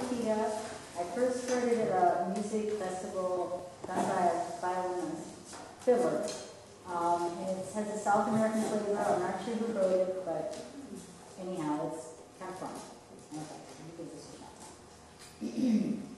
I first heard it at a music festival done by a violinist, fiddler. Um, and it has a South American flavor, I'm not sure who wrote it, but anyhow, it's kind of fun. Okay, you a shot.